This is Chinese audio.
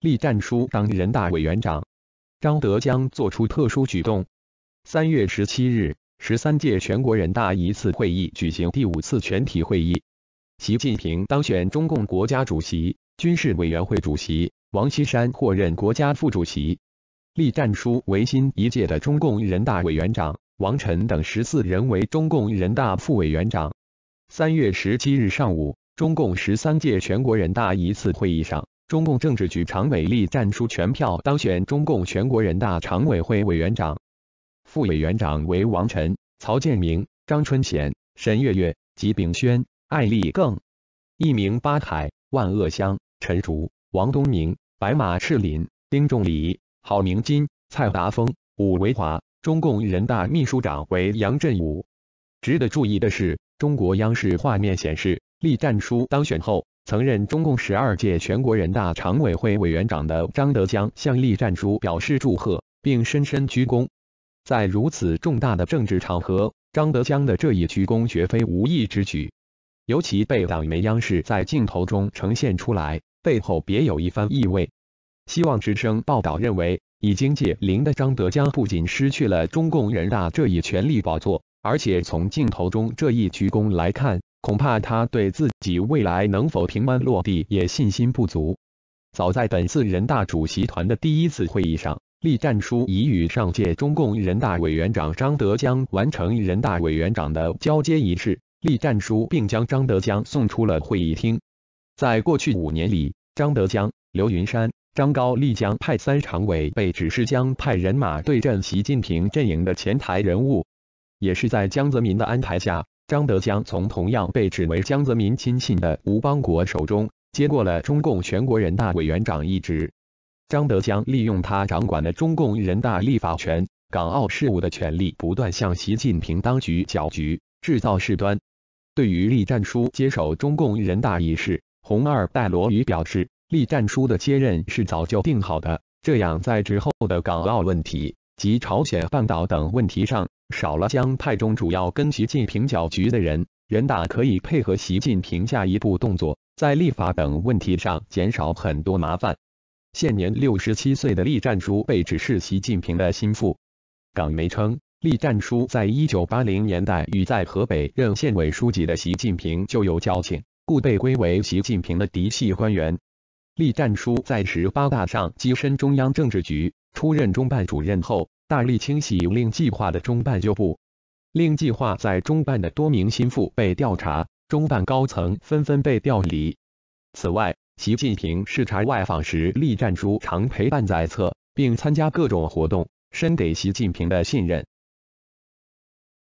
栗战书当人大委员长。张德江作出特殊举动。三月十七日，十三届全国人大一次会议举行第五次全体会议，习近平当选中共国家主席，军事委员会主席王岐山获任国家副主席。栗战书为新一届的中共人大委员长，王晨等十四人为中共人大副委员长。三月十七日上午，中共十三届全国人大一次会议上。中共政治局常委栗战书全票当选中共全国人大常委会委员长，副委员长为王晨、曹建明、张春贤、沈月月、吉炳轩、艾立更。一名八海、万恶香、陈竹、王东明、白马赤林、丁仲礼、郝明金、蔡达峰、武维华。中共人大秘书长为杨振武。值得注意的是，中国央视画面显示，栗战书当选后。曾任中共十二届全国人大常委会委员长的张德江向栗战书表示祝贺，并深深鞠躬。在如此重大的政治场合，张德江的这一鞠躬绝非无意之举，尤其被党媒央视在镜头中呈现出来，背后别有一番意味。希望之声报道认为，已经届龄的张德江不仅失去了中共人大这一权力宝座，而且从镜头中这一鞠躬来看。恐怕他对自己未来能否平安落地也信心不足。早在本次人大主席团的第一次会议上，栗战书已与上届中共人大委员长张德江完成人大委员长的交接仪式。栗战书并将张德江送出了会议厅。在过去五年里，张德江、刘云山、张高丽江派三常委被指示将派人马对阵习近平阵营的前台人物，也是在江泽民的安排下。张德江从同样被指为江泽民亲信的吴邦国手中接过了中共全国人大委员长一职。张德江利用他掌管的中共人大立法权、港澳事务的权力，不断向习近平当局搅局，制造事端。对于栗战书接手中共人大一事，红二代罗宇表示，栗战书的接任是早就定好的，这样在之后的港澳问题及朝鲜半岛等问题上。少了将派中主要跟习近平搅局的人，人大可以配合习近平下一步动作，在立法等问题上减少很多麻烦。现年六十七岁的栗战书被指是习近平的心腹。港媒称，栗战书在一九八零年代与在河北任县委书记的习近平就有交情，故被归为习近平的嫡系官员。栗战书在十八大上跻身中央政治局，出任中办主任后。大力清洗令计划的中办旧部，令计划在中办的多名心腹被调查，中办高层纷纷被调离。此外，习近平视察外访时，栗战书常陪伴在侧，并参加各种活动，深得习近平的信任。